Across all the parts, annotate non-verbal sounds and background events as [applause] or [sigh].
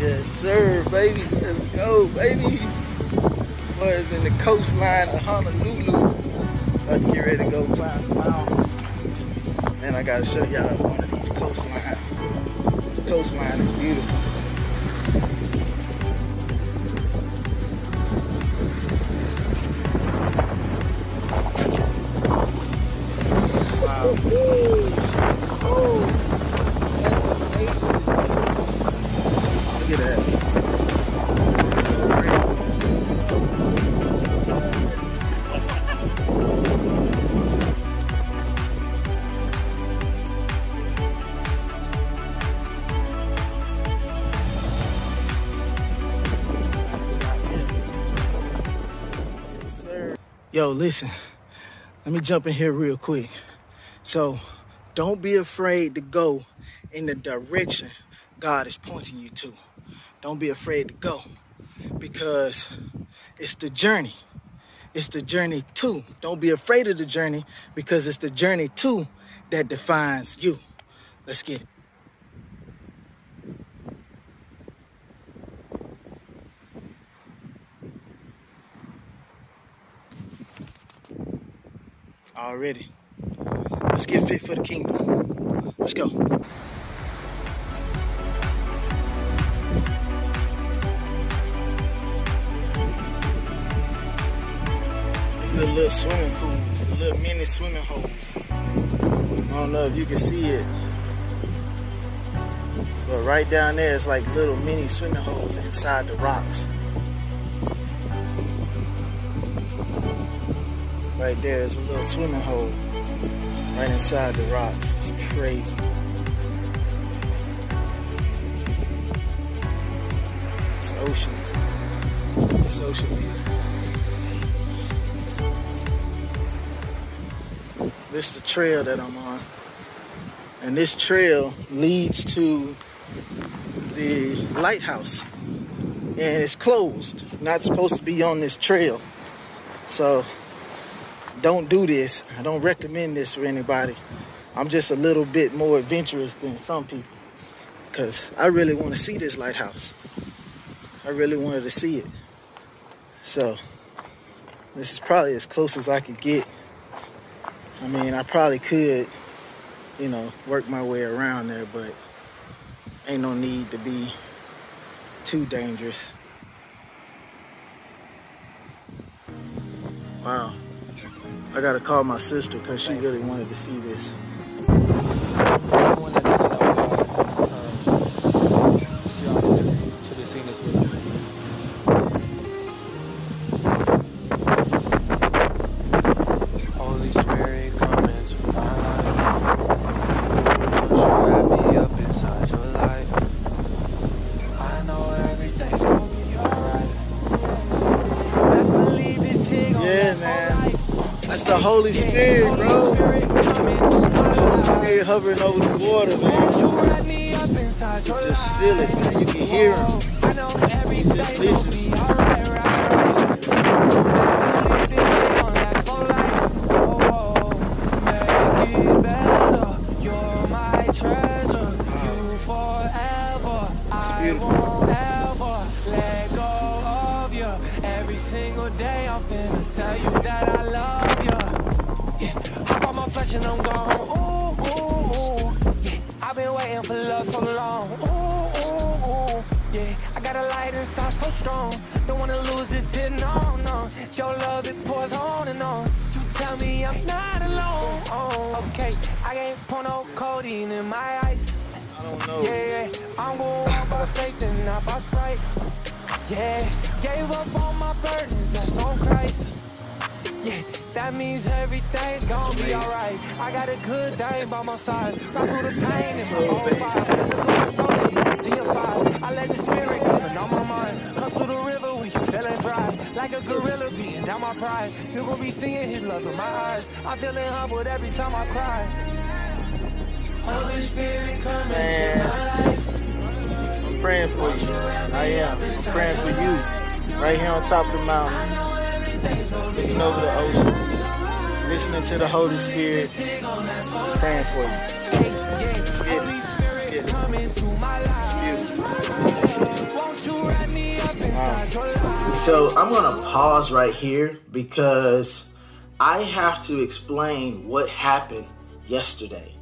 Yes, sir, baby. Let's go, baby. Was in the coastline of Honolulu. About to get ready to go climb the mountain. And I gotta show y'all one of these coastlines. This coastline is beautiful. Yo, listen. Let me jump in here real quick. So, don't be afraid to go in the direction God is pointing you to. Don't be afraid to go because it's the journey. It's the journey to. Don't be afraid of the journey because it's the journey to that defines you. Let's get it. Already. Let's get fit for the kingdom. Let's go. The little swimming pools, the little mini swimming holes. I don't know if you can see it. But right down there, it's like little mini swimming holes inside the rocks. Right there is a little swimming hole right inside the rocks. It's crazy. It's ocean. It's ocean view. This is the trail that I'm on. And this trail leads to the lighthouse. And it's closed. Not supposed to be on this trail. So don't do this. I don't recommend this for anybody. I'm just a little bit more adventurous than some people. Cause I really want to see this lighthouse. I really wanted to see it. So this is probably as close as I could get. I mean, I probably could, you know, work my way around there, but ain't no need to be too dangerous. Wow. I gotta call my sister because she really wanted to see this. Holy Spirit, bro. Holy. Spirit hovering over the water, man. You You just feel it, man. You can hear him. Everything's Just listen. You you. Single day I'm finna tell you that I love you. Hop on my flesh and I'm gone. Ooh, ooh, ooh. Yeah, I've been waiting for love so long. Ooh, ooh, ooh. Yeah, I got a light inside so strong. Don't wanna lose this here, no, no. Your love, it pours on and on. You tell me I'm not alone. Oh, okay, I ain't pour no codeine in my eyes. I don't know. Yeah, yeah, I'm going walk by faith and not by sprite. Yeah, gave up all my burdens, that's on Christ. Yeah, that means everything's gonna be alright. I got a good thing by my side. Right through the pain in my own fire. Look at my soul you can see a fire. I let the spirit govern on my mind. Come to the river when you feeling dry. Like a gorilla beating down my pride. You gon' be seeing his love in my eyes. I'm feeling humbled every time I cry. Holy Spirit, come into my life. I'm praying for you. I am. I'm praying for you. Right here on top of the mountain. Looking over the ocean. Listening to the Holy Spirit. Praying for you. Let's get it. Let's get it. Come into my life. It's beautiful. so I'm to pause right here because I have to explain what happened yesterday.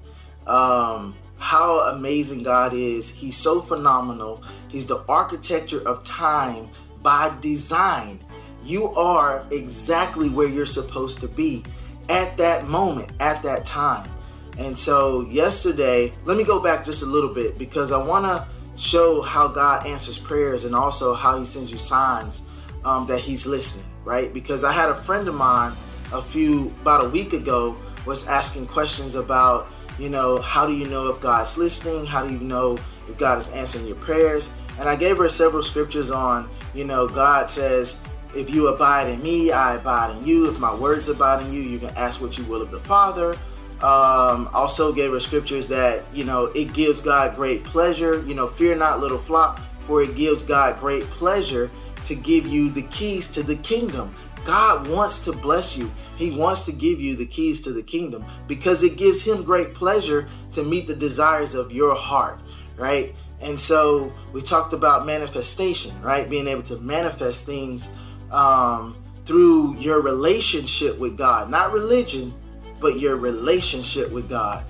Um, how amazing God is. He's so phenomenal. He's the architecture of time by design. You are exactly where you're supposed to be at that moment, at that time. And so, yesterday, let me go back just a little bit because I want to show how God answers prayers and also how He sends you signs um, that He's listening, right? Because I had a friend of mine a few, about a week ago, was asking questions about you know, how do you know if God's listening? How do you know if God is answering your prayers? And I gave her several scriptures on, you know, God says, if you abide in me, I abide in you. If my words abide in you, you can ask what you will of the Father. Um, also gave her scriptures that, you know, it gives God great pleasure. You know, fear not, little flock, for it gives God great pleasure to give you the keys to the kingdom. God wants to bless you. He wants to give you the keys to the kingdom because it gives him great pleasure to meet the desires of your heart, right? And so we talked about manifestation, right? Being able to manifest things um, through your relationship with God, not religion, but your relationship with God.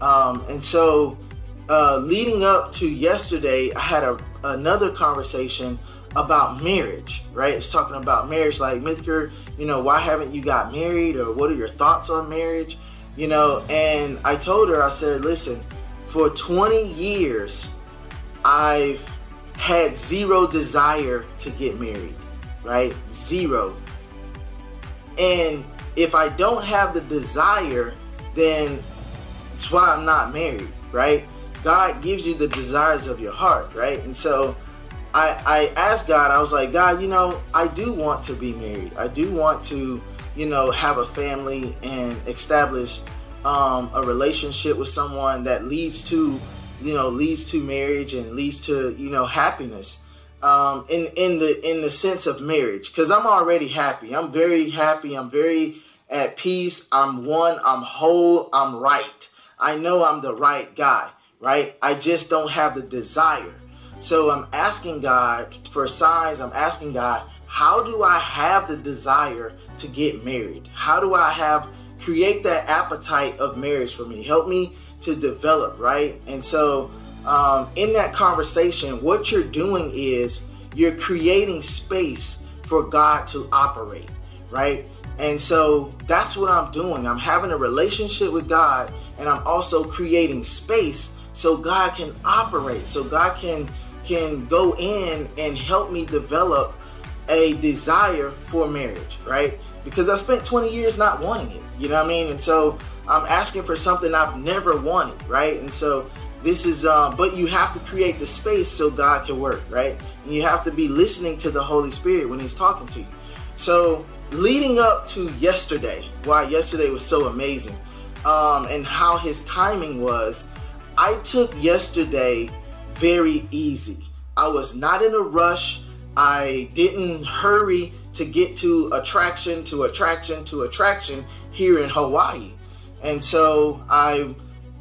Um, and so, uh, leading up to yesterday, I had a, another conversation about marriage, right? It's talking about marriage, like Mythiquer, you know, why haven't you got married, or what are your thoughts on marriage, you know? And I told her, I said, listen, for 20 years, I've had zero desire to get married, right? Zero. And if I don't have the desire, then it's why I'm not married, right? God gives you the desires of your heart, right? And so I, I asked God, I was like, God, you know, I do want to be married. I do want to, you know, have a family and establish um, a relationship with someone that leads to, you know, leads to marriage and leads to, you know, happiness. Um, in in the in the sense of marriage, because I'm already happy. I'm very happy. I'm very at peace. I'm one. I'm whole. I'm right. I know I'm the right guy. Right. I just don't have the desire. So I'm asking God for signs. I'm asking God, how do I have the desire to get married? How do I have create that appetite of marriage for me? Help me to develop, right? And so um, in that conversation, what you're doing is you're creating space for God to operate, right? And so that's what I'm doing. I'm having a relationship with God and I'm also creating space so God can operate, so God can can go in and help me develop a desire for marriage, right? Because I spent 20 years not wanting it, you know what I mean? And so I'm asking for something I've never wanted, right? And so this is, um, but you have to create the space so God can work, right? And you have to be listening to the Holy Spirit when He's talking to you. So leading up to yesterday, why yesterday was so amazing, um, and how His timing was, I took yesterday very easy. I was not in a rush. I didn't hurry to get to attraction to attraction to attraction here in Hawaii. And so I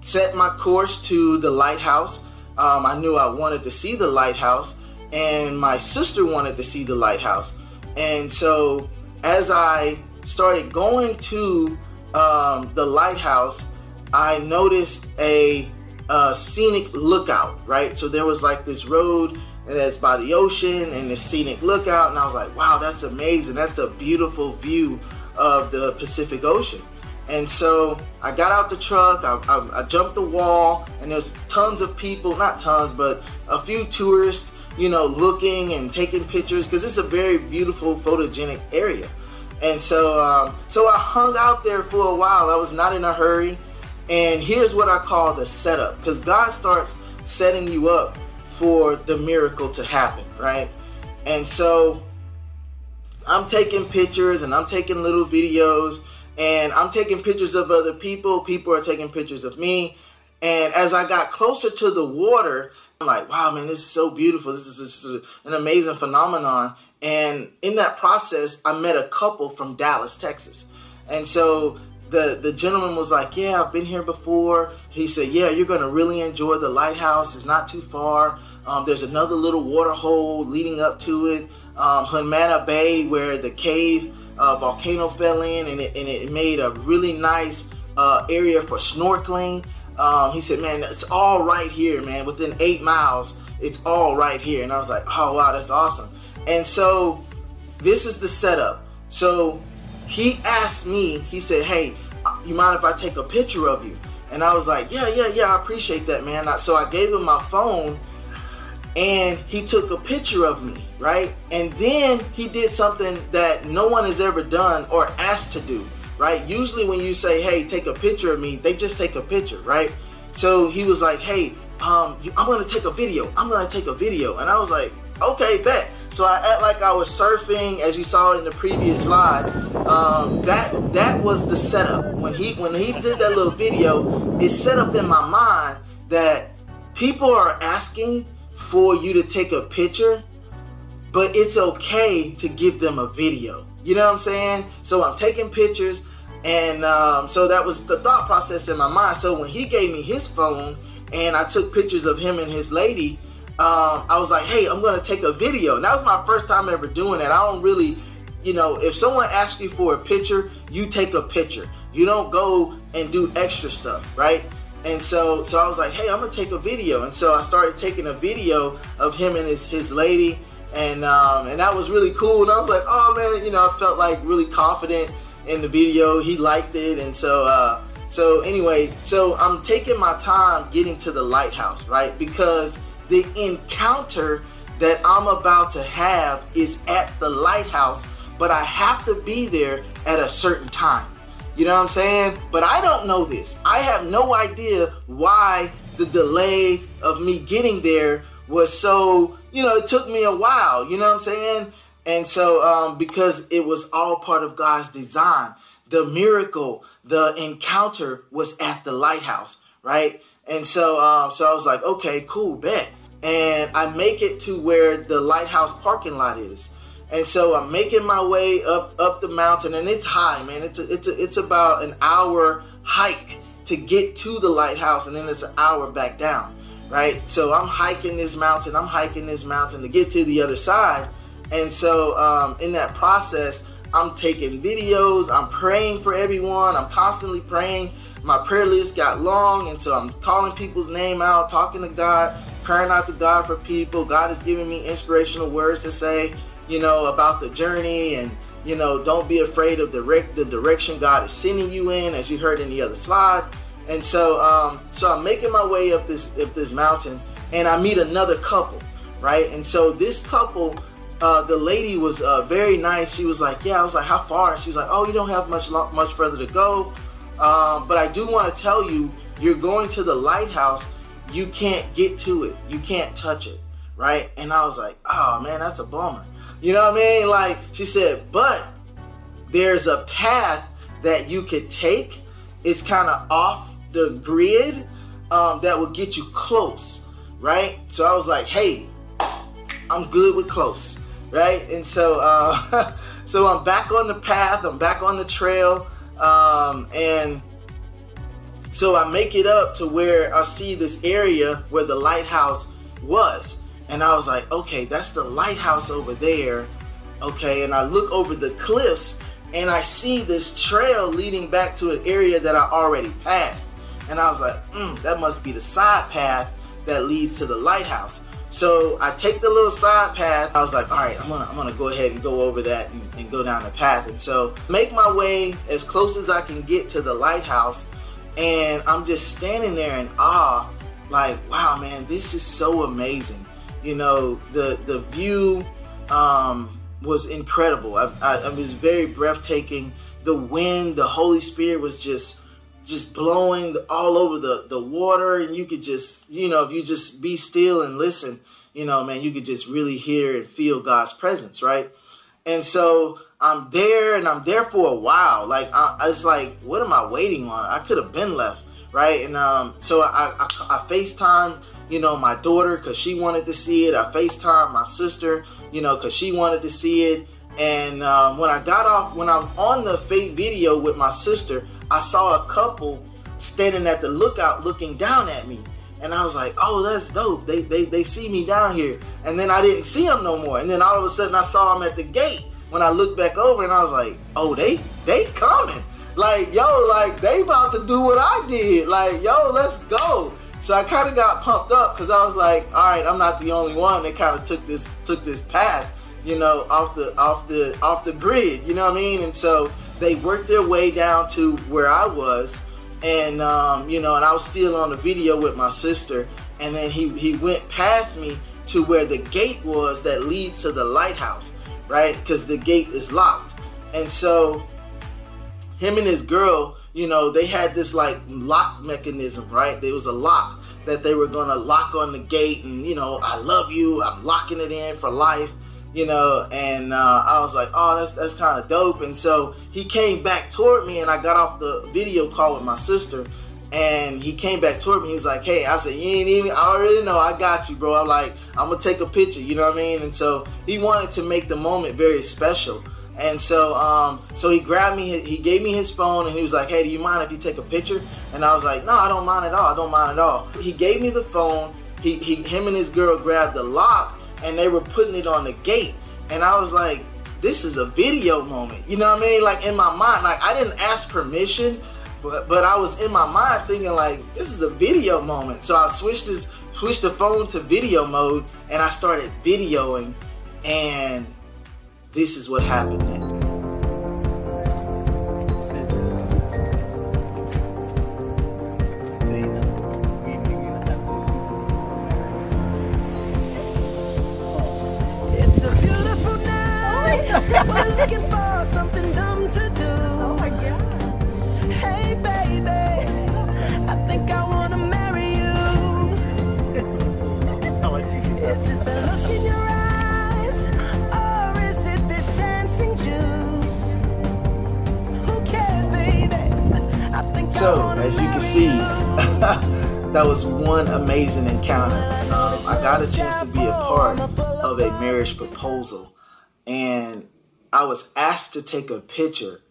set my course to the lighthouse. Um, I knew I wanted to see the lighthouse, and my sister wanted to see the lighthouse. And so as I started going to um, the lighthouse, I noticed a uh, scenic lookout, right? So there was like this road that's by the ocean and this scenic lookout, and I was like, wow, that's amazing. That's a beautiful view of the Pacific Ocean. And so I got out the truck, I, I, I jumped the wall, and there's tons of people, not tons, but a few tourists, you know, looking and taking pictures because it's a very beautiful photogenic area. And so, um, so I hung out there for a while. I was not in a hurry. And here's what I call the setup because God starts setting you up for the miracle to happen, right? And so I'm taking pictures and I'm taking little videos and I'm taking pictures of other people. People are taking pictures of me. And as I got closer to the water, I'm like, wow, man, this is so beautiful. This is, this is an amazing phenomenon. And in that process, I met a couple from Dallas, Texas. And so the the gentleman was like, "Yeah, I've been here before." He said, "Yeah, you're gonna really enjoy the lighthouse. It's not too far Um, there's another little water hole leading up to it. Um, Hanauma Bay, where the cave uh, volcano fell in, and it, and it made a really nice uh, area for snorkeling. Um, he said, "Man, it's all right here, man. Within eight miles, it's all right here." And I was like, "Oh wow, that's awesome." And so this is the setup. So he asked me. He said, "Hey, you mind if I take a picture of you?" And I was like, "Yeah, yeah, yeah. I appreciate that, man." So I gave him my phone and he took a picture of me, right? And then he did something that no one has ever done or asked to do, right? Usually when you say, "Hey, take a picture of me," they just take a picture, right? So he was like, "Hey, um, I'm gonna take a video. I'm gonna take a video," and I was like, "Okay, bet." So I act like I was surfing, as you saw in the previous slide. Um, that that was the setup. When he when he did that little video, it set up in my mind that people are asking for you to take a picture, but it's okay to give them a video. You know what I'm saying? So I'm taking pictures, and um, so that was the thought process in my mind. So when he gave me his phone and I took pictures of him and his lady, um, I was like, hey, I'm gonna take a video. And that was my first time ever doing that. I don't really, you know, if someone asks you for a picture, you take a picture. You don't go and do extra stuff, right? And so, so I was like, hey, I'm gonna take a video. And so I started taking a video of him and his his lady, and um, and that was really cool. And I was like, oh man, you know, I felt like really confident in the video. He liked it, and so uh, so anyway, so I'm taking my time getting to the lighthouse, right? Because the encounter that I'm about to have is at the lighthouse, but I have to be there at a certain time. You know what I'm saying? But I don't know this. I have no idea why the delay of me getting there was so, you know, it took me a while. You know what I'm saying? And so, um, because it was all part of God's design, the miracle, the encounter was at the lighthouse, right? And so, um, so I was like, okay, cool, bet. And I make it to where the lighthouse parking lot is. And so I'm making my way up up the mountain, and it's high, man. It's a, it's a, it's about an hour hike to get to the lighthouse, and then it's an hour back down, right? So I'm hiking this mountain. I'm hiking this mountain to get to the other side, and so um, in that process, I'm taking videos. I'm praying for everyone. I'm constantly praying. My prayer list got long, and so I'm calling people's name out, talking to God, crying out to God for people. God is giving me inspirational words to say you know, about the journey and you know, don't be afraid of the direction God is sending you in, as you heard in the other slide. And so, um, so I'm making my way up this up this mountain, and I meet another couple, right? And so this couple, uh, the lady was uh, very nice. She was like, "Yeah," I was like, "How far?" She was like, "Oh, you don't have much much further to go, um, but I do want to tell you, you're going to the lighthouse. You can't get to it. You can't touch it, right?" And I was like, "Oh man, that's a bummer." You know what I mean? Like she said, but there's a path that you could take. It's kind of off the grid um, that will get you close, right? So I was like, hey, I'm good with close, right? And so, uh, [laughs] so I'm back on the path. I'm back on the trail, um, and so I make it up to where I see this area where the lighthouse was. And I was like, okay, that's the lighthouse over there. Okay, and I look over the cliffs and I see this trail leading back to an area that I already passed. And I was like, mm, that must be the side path that leads to the lighthouse. So I take the little side path. I was like, all right, I'm gonna, I'm gonna go ahead and go over that and, and go down the path. And so make my way as close as I can get to the lighthouse. And I'm just standing there in awe, like, wow, man, this is so amazing you know the the view um, was incredible. I, I, it was very breathtaking. The wind, the Holy Spirit was just just blowing all over the the water, and you could just you know if you just be still and listen, you know, man, you could just really hear and feel God's presence, right? And so I'm there, and I'm there for a while. Like I, I was like, what am I waiting on? I could have been left, right? And um, so I, I, I FaceTime you know, my daughter because she wanted to see it. I FaceTime my sister, you know, because she wanted to see it. And um, when I got off, when I'm on the fake video with my sister, I saw a couple standing at the lookout looking down at me. And I was like, oh, that's dope. They, they, they see me down here. And then I didn't see them no more. And then all of a sudden I saw them at the gate when I looked back over and I was like, oh, they, they coming. Like, yo, like they about to do what I did. Like, yo, let's go. So I kind of got pumped up because I was like, all right, I'm not the only one that kind of took this took this path, you know, off the off the off the grid. You know what I mean? And so they worked their way down to where I was, and um, you know, and I was still on the video with my sister, and then he he went past me to where the gate was that leads to the lighthouse, right? Because the gate is locked, and so him and his girl, you know, they had this like lock mechanism, right? There was a lock that they were gonna lock on the gate, and you know, I love you, I'm locking it in for life, you know. And uh, I was like, oh, that's that's kind of dope. And so he came back toward me, and I got off the video call with my sister, and he came back toward me. He was like, hey, I said, you ain't even, I already know, I got you, bro. I'm like, I'm gonna take a picture, you know what I mean? And so he wanted to make the moment very special. And so, um, so he grabbed me, he gave me his phone, and he was like, "Hey, do you mind if you take a picture?" And I was like, "No, I don't mind at all. I don't mind at all." He gave me the phone. He, he him and his girl grabbed the lock, and they were putting it on the gate. And I was like, "This is a video moment." You know what I mean? Like in my mind, like I didn't ask permission, but but I was in my mind thinking like, "This is a video moment." So I switched his switched the phone to video mode, and I started videoing, and this is what happened next. That was one amazing encounter. Um, I got a chance to be a part of a marriage proposal, and I was asked to take a picture,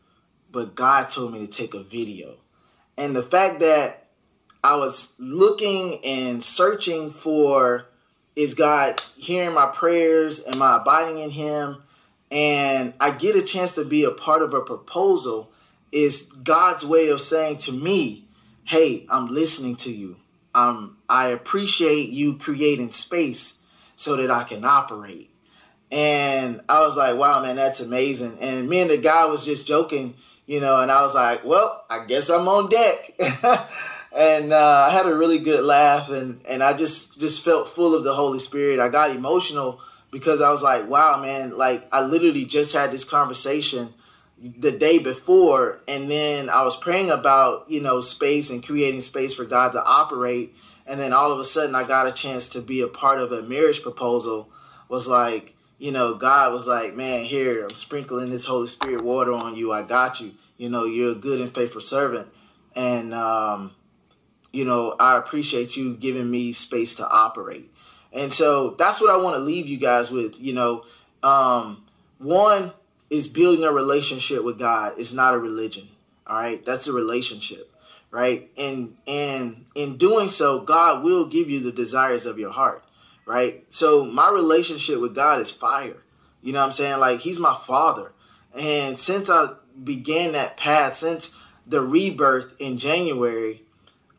but God told me to take a video. And the fact that I was looking and searching for is God hearing my prayers? Am I abiding in Him? And I get a chance to be a part of a proposal is God's way of saying to me, hey, I'm listening to you. Um, I appreciate you creating space so that I can operate. And I was like, wow, man, that's amazing. And me and the guy was just joking, you know, and I was like, well, I guess I'm on deck. [laughs] and uh, I had a really good laugh and, and I just, just felt full of the Holy Spirit. I got emotional because I was like, wow, man, like I literally just had this conversation the day before and then I was praying about, you know, space and creating space for God to operate. And then all of a sudden I got a chance to be a part of a marriage proposal was like, you know, God was like, man, here, I'm sprinkling this Holy Spirit water on you. I got you. You know, you're a good and faithful servant. And, um, you know, I appreciate you giving me space to operate. And so that's what I want to leave you guys with. You know, um, one is building a relationship with God. It's not a religion. All right, that's a relationship, right? And and in doing so, God will give you the desires of your heart, right? So my relationship with God is fire. You know what I'm saying? Like He's my Father, and since I began that path, since the rebirth in January,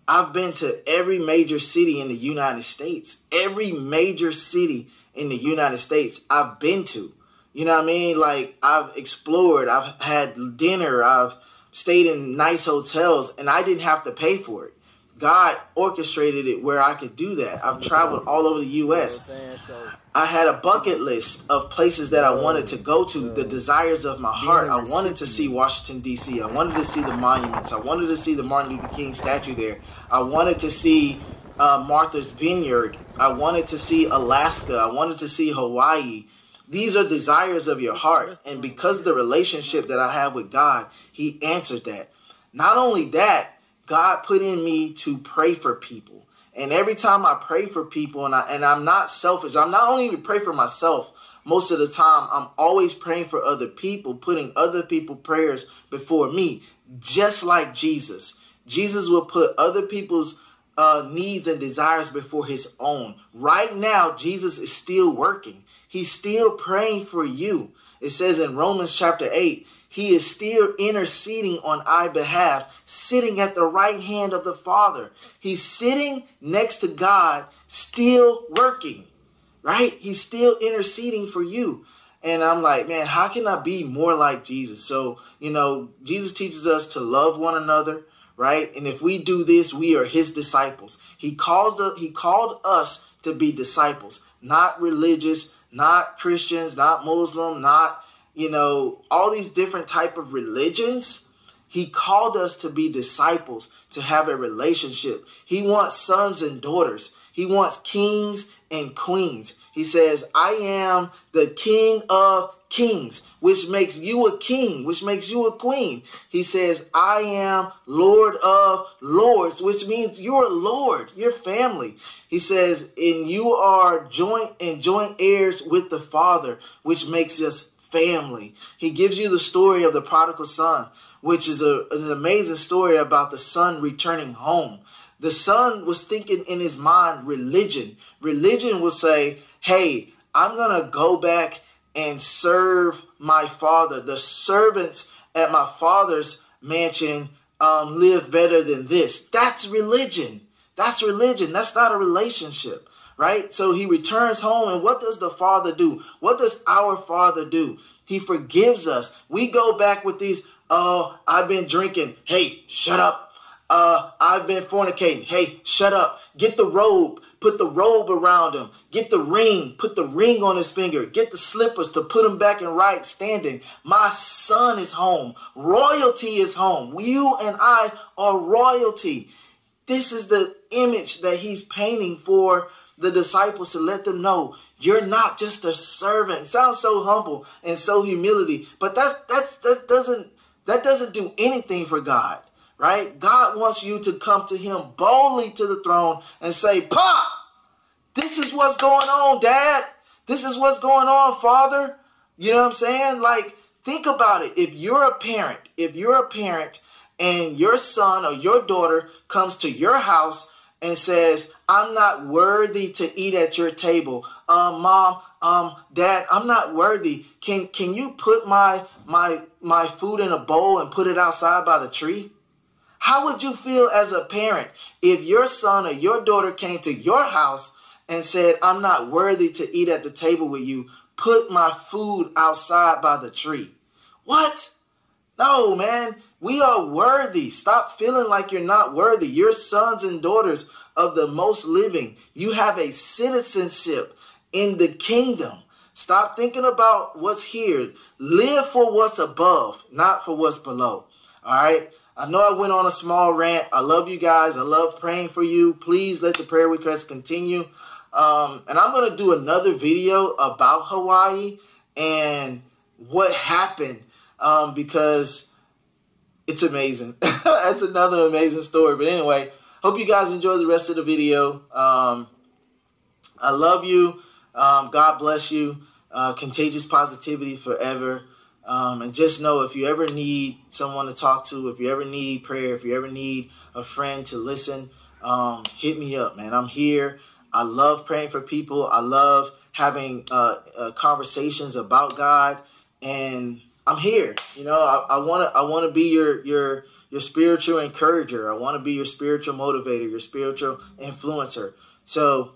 I've been to every major city in the United States. Every major city in the United States I've been to. You know what I mean? Like I've explored, I've had dinner, I've stayed in nice hotels and I didn't have to pay for it. God orchestrated it where I could do that. I've traveled all over the US. I had a bucket list of places that I wanted to go to, the desires of my heart. I wanted to see Washington, D.C., I wanted to see the monuments, I wanted to see the Martin Luther King statue there, I wanted to see uh, Martha's Vineyard, I wanted to see Alaska, I wanted to see Hawaii. These are desires of your heart. And because of the relationship that I have with God, He answered that. Not only that, God put in me to pray for people. And every time I pray for people, and, I, and I'm not selfish, I'm not only to pray for myself, most of the time, I'm always praying for other people, putting other people's prayers before me, just like Jesus. Jesus will put other people's uh, needs and desires before his own. Right now, Jesus is still working. He's still praying for you. It says in Romans chapter 8, he is still interceding on our behalf, sitting at the right hand of the Father. He's sitting next to God, still working, right? He's still interceding for you. And I'm like, man, how can I be more like Jesus? So, you know, Jesus teaches us to love one another, right? And if we do this, we are his disciples. He calls the, he called us to be disciples, not religious, not Christians, not Muslim, not, you know, all these different type of religions. He called us to be disciples, to have a relationship. He wants sons and daughters. He wants kings and queens. He says, I am the king of kings, which makes you a king, which makes you a queen. He says, I am Lord of lords, which means you're Lord, your family. He says, and you are joint and joint heirs with the Father, which makes us family. He gives you the story of the prodigal son, which is a, an amazing story about the son returning home. The son was thinking in his mind religion. Religion will say, hey, I'm going to go back and serve my father. The servants at my father's mansion um, live better than this. That's religion. That's religion. That's not a relationship, right? So he returns home, and what does the father do? What does our father do? He forgives us. We go back with these, oh, I've been drinking. Hey, shut up. Uh, I've been fornicating. Hey, shut up. Get the robe put the robe around him, get the ring, put the ring on his finger, get the slippers to put him back in right standing. My son is home. Royalty is home. You and I are royalty. This is the image that he's painting for the disciples to let them know you're not just a servant. Sounds so humble and so humility, but that's that's that doesn't that doesn't do anything for God right? God wants you to come to him boldly to the throne and say, Pop, this is what's going on, Dad. This is what's going on, Father. You know what I'm saying? Like, think about it. If you're a parent, if you're a parent and your son or your daughter comes to your house and says, I'm not worthy to eat at your table. Um, mom, um, dad, I'm not worthy. Can can you put my my my food in a bowl and put it outside by the tree? How would you feel as a parent if your son or your daughter came to your house and said, I'm not worthy to eat at the table with you. Put my food outside by the tree. What? No, man. We are worthy. Stop feeling like you're not worthy. You're sons and daughters of the most living. You have a citizenship in the kingdom. Stop thinking about what's here. Live for what's above, not for what's below. All right? I know I went on a small rant. I love you guys. I love praying for you. Please let the prayer requests continue. Um, and I'm going to do another video about Hawaii and what happened um, because it's amazing. [laughs] That's another amazing story. But anyway, hope you guys enjoy the rest of the video. Um, I love you. Um, God bless you. Uh, contagious positivity forever. Um, and just know if you ever need someone to talk to, if you ever need prayer, if you ever need a friend to listen, um, hit me up, man. I'm here. I love praying for people. I love having uh, uh, conversations about God, and I'm here. You know, I want to I want to be your your your spiritual encourager. I want to be your spiritual motivator, your spiritual influencer. So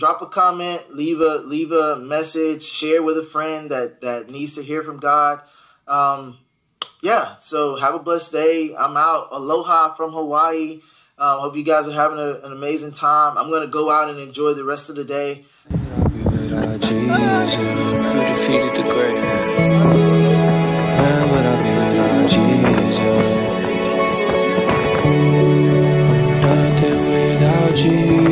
drop a comment, leave a leave a message, share with a friend that that needs to hear from God. Um, yeah, so have a blessed day. I'm out. Aloha from Hawaii. Uh, hope you guys are having a, an amazing time. I'm gonna go out and enjoy the rest of the day. Jesus,